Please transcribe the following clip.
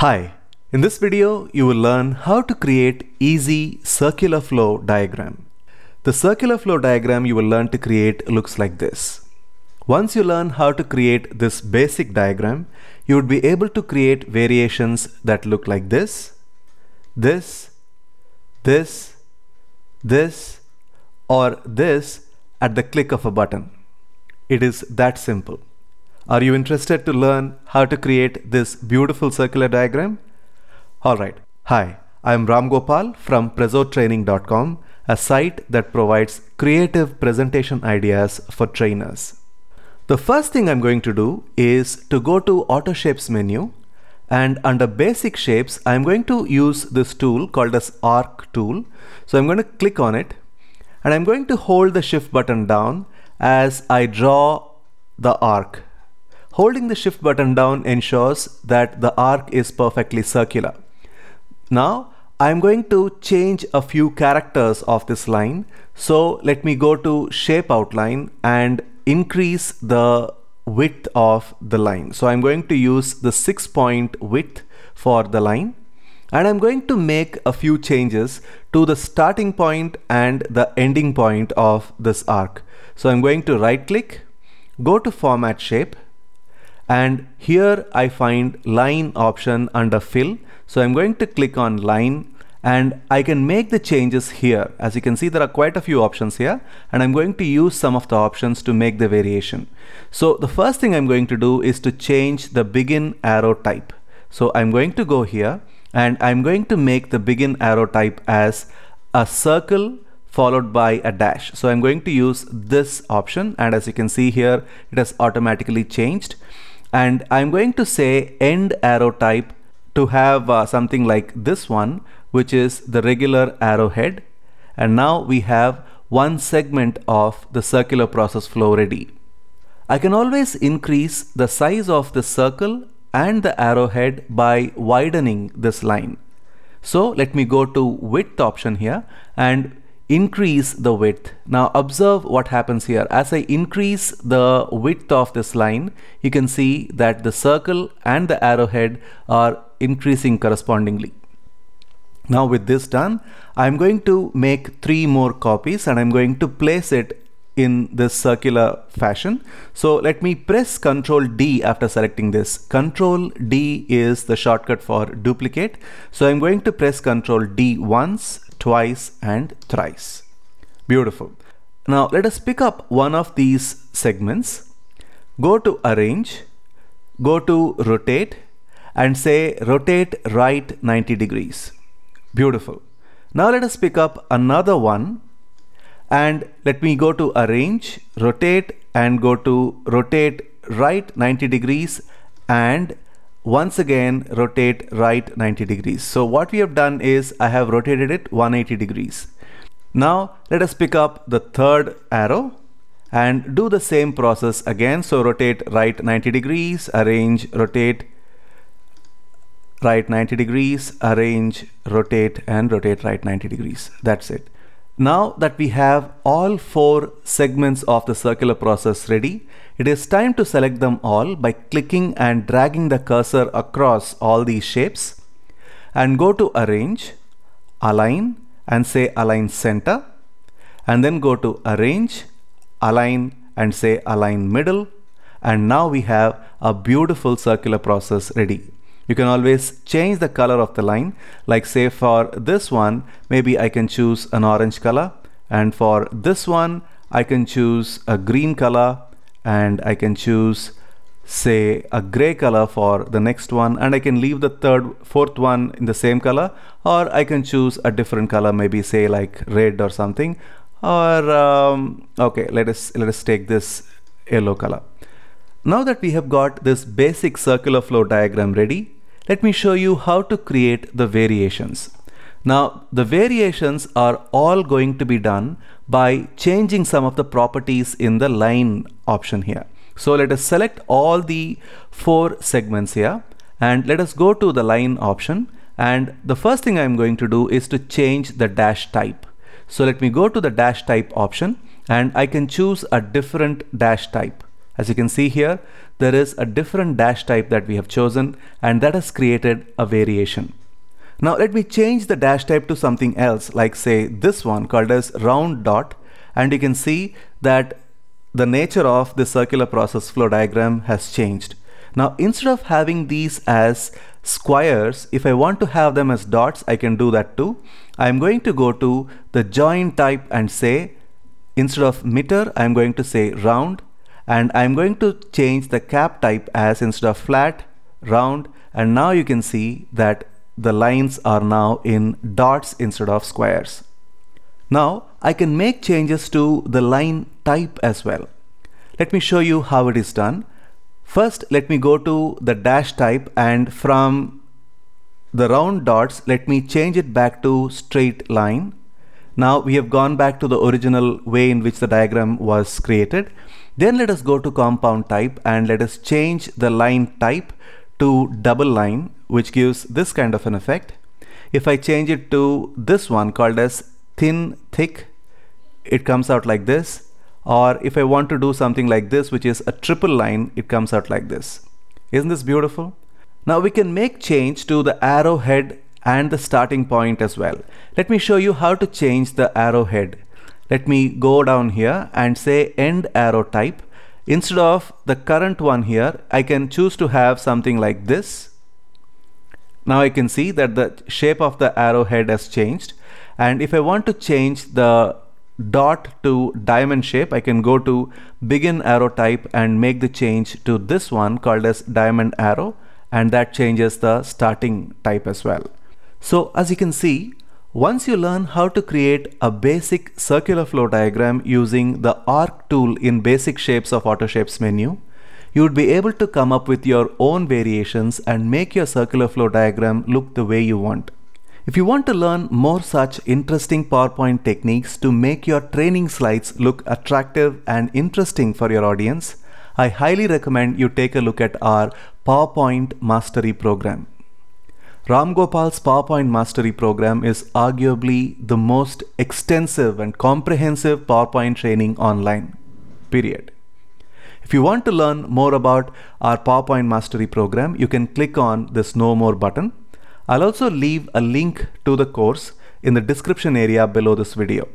Hi, in this video you will learn how to create easy circular flow diagram. The circular flow diagram you will learn to create looks like this. Once you learn how to create this basic diagram, you would be able to create variations that look like this, this, this, this, or this at the click of a button. It is that simple. Are you interested to learn how to create this beautiful circular diagram? Alright, hi, I am Ram Gopal from PrezoTraining.com, a site that provides creative presentation ideas for trainers. The first thing I'm going to do is to go to Auto Shapes menu and under basic shapes I'm going to use this tool called as arc tool. So I'm going to click on it and I'm going to hold the shift button down as I draw the arc. Holding the shift button down ensures that the arc is perfectly circular. Now I'm going to change a few characters of this line. So let me go to shape outline and increase the width of the line. So I'm going to use the six point width for the line and I'm going to make a few changes to the starting point and the ending point of this arc. So I'm going to right click, go to format shape and here I find line option under fill. So I'm going to click on line and I can make the changes here. As you can see, there are quite a few options here and I'm going to use some of the options to make the variation. So the first thing I'm going to do is to change the begin arrow type. So I'm going to go here and I'm going to make the begin arrow type as a circle followed by a dash. So I'm going to use this option and as you can see here, it has automatically changed. And I'm going to say end arrow type to have uh, something like this one which is the regular arrowhead and now we have one segment of the circular process flow ready. I can always increase the size of the circle and the arrowhead by widening this line. So let me go to width option here and increase the width. Now observe what happens here. As I increase the width of this line, you can see that the circle and the arrowhead are increasing correspondingly. Now with this done, I'm going to make three more copies and I'm going to place it in this circular fashion. So let me press Ctrl D after selecting this. Ctrl D is the shortcut for duplicate. So I'm going to press Ctrl D once, twice and thrice. Beautiful. Now let us pick up one of these segments. Go to arrange, go to rotate and say rotate right 90 degrees. Beautiful. Now let us pick up another one and let me go to arrange, rotate and go to rotate right 90 degrees and once again rotate right 90 degrees. So what we have done is I have rotated it 180 degrees. Now let us pick up the third arrow and do the same process again. So rotate right 90 degrees, arrange, rotate right 90 degrees, arrange, rotate and rotate right 90 degrees. That's it. Now that we have all four segments of the circular process ready, it is time to select them all by clicking and dragging the cursor across all these shapes and go to arrange, align and say align center and then go to arrange, align and say align middle and now we have a beautiful circular process ready. You can always change the color of the line. Like say for this one maybe I can choose an orange color. And for this one I can choose a green color. And I can choose say a gray color for the next one. And I can leave the third fourth one in the same color. Or I can choose a different color maybe say like red or something. Or um, okay let us let us take this yellow color. Now that we have got this basic circular flow diagram ready let me show you how to create the variations. Now the variations are all going to be done by changing some of the properties in the line option here. So let us select all the four segments here and let us go to the line option and the first thing I'm going to do is to change the dash type. So let me go to the dash type option and I can choose a different dash type. As you can see here, there is a different dash type that we have chosen and that has created a variation. Now let me change the dash type to something else like say this one called as round dot and you can see that the nature of the circular process flow diagram has changed. Now instead of having these as squares, if I want to have them as dots, I can do that too. I'm going to go to the join type and say, instead of meter, I'm going to say round and I'm going to change the cap type as instead of flat, round and now you can see that the lines are now in dots instead of squares. Now I can make changes to the line type as well. Let me show you how it is done. First let me go to the dash type and from the round dots let me change it back to straight line. Now we have gone back to the original way in which the diagram was created. Then let us go to compound type and let us change the line type to double line which gives this kind of an effect. If I change it to this one called as thin thick it comes out like this or if I want to do something like this which is a triple line it comes out like this. Isn't this beautiful? Now we can make change to the arrowhead and the starting point as well. Let me show you how to change the arrowhead. Let me go down here and say end arrow type. Instead of the current one here, I can choose to have something like this. Now I can see that the shape of the arrowhead has changed. And if I want to change the dot to diamond shape, I can go to begin arrow type and make the change to this one called as diamond arrow and that changes the starting type as well. So as you can see, once you learn how to create a basic circular flow diagram using the arc tool in basic shapes of AutoShapes menu, you would be able to come up with your own variations and make your circular flow diagram look the way you want. If you want to learn more such interesting PowerPoint techniques to make your training slides look attractive and interesting for your audience, I highly recommend you take a look at our PowerPoint Mastery Program. Ram Gopal's PowerPoint Mastery Program is arguably the most extensive and comprehensive PowerPoint training online, period. If you want to learn more about our PowerPoint Mastery Program, you can click on this Know More button I'll also leave a link to the course in the description area below this video.